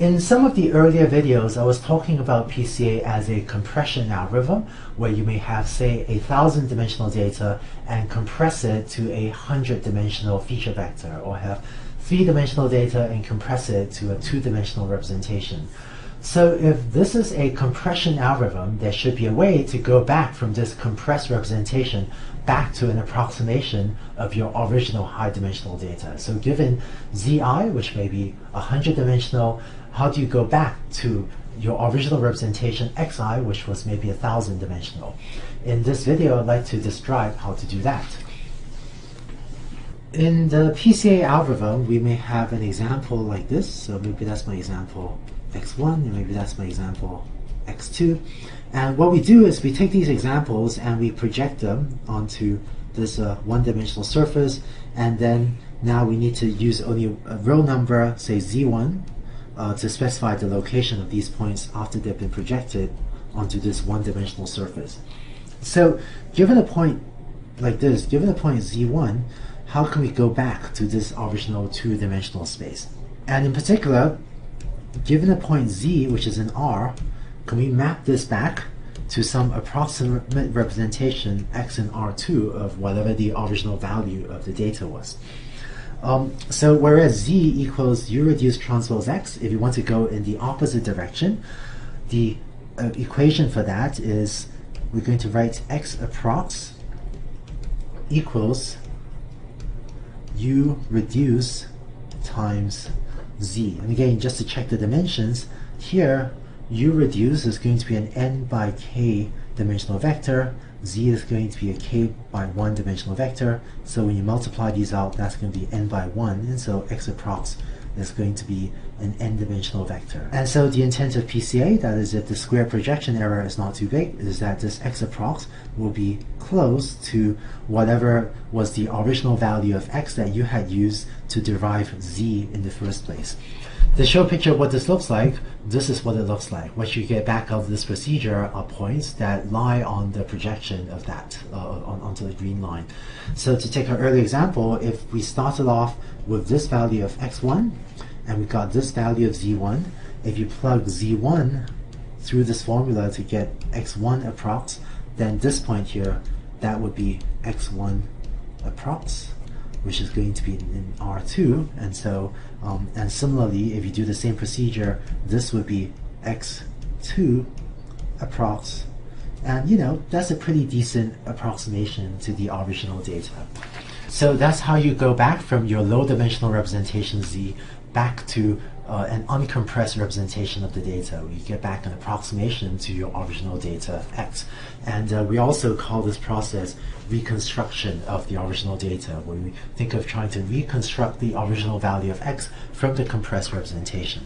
In some of the earlier videos, I was talking about PCA as a compression algorithm where you may have, say, a thousand dimensional data and compress it to a hundred dimensional feature vector or have three dimensional data and compress it to a two dimensional representation. So if this is a compression algorithm, there should be a way to go back from this compressed representation back to an approximation of your original high dimensional data. So given zi, which may be 100 dimensional, how do you go back to your original representation xi, which was maybe a thousand dimensional? In this video, I'd like to describe how to do that. In the PCA algorithm, we may have an example like this. So maybe that's my example x1, and maybe that's my example x2. And what we do is we take these examples and we project them onto this uh, one-dimensional surface, and then now we need to use only a real number, say z1, uh, to specify the location of these points after they've been projected onto this one-dimensional surface. So given a point like this, given a point z1, how can we go back to this original two-dimensional space? And in particular, given a point z, which is in R, can we map this back to some approximate representation x in R2 of whatever the original value of the data was? Um, so whereas z equals u reduced transpose x, if you want to go in the opposite direction, the uh, equation for that is we're going to write x approx equals u reduce times z. And again, just to check the dimensions, here u reduce is going to be an n by k dimensional vector, z is going to be a k by 1 dimensional vector. So when you multiply these out, that's going to be n by 1. And so x approx is going to be an n-dimensional vector. And so the intent of PCA, that is if the square projection error is not too big, is that this x approx will be close to whatever was the original value of x that you had used to derive z in the first place. To show a picture of what this looks like, this is what it looks like. What you get back of this procedure are points that lie on the projection of that, uh, on, onto the green line. So to take our early example, if we started off with this value of x1, and we got this value of z1, if you plug z1 through this formula to get x1 approx, then this point here, that would be x1 approx which is going to be in R2. And so, um, and similarly, if you do the same procedure, this would be X2 approx. And you know, that's a pretty decent approximation to the original data. So that's how you go back from your low dimensional representation Z back to uh, an uncompressed representation of the data. We get back an approximation to your original data x. And uh, we also call this process reconstruction of the original data, where we think of trying to reconstruct the original value of x from the compressed representation.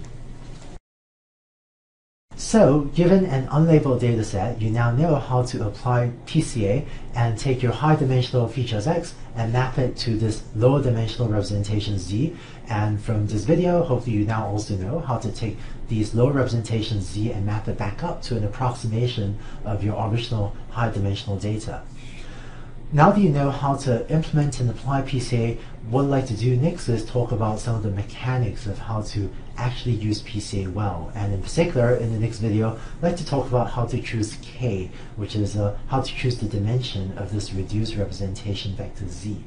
So, given an unlabeled dataset, you now know how to apply PCA and take your high dimensional features X and map it to this lower dimensional representation Z. And from this video, hopefully you now also know how to take these lower representations Z and map it back up to an approximation of your original high dimensional data. Now that you know how to implement and apply PCA, what I'd like to do next is talk about some of the mechanics of how to actually use PCA well. And in particular, in the next video, I'd like to talk about how to choose K, which is uh, how to choose the dimension of this reduced representation vector Z.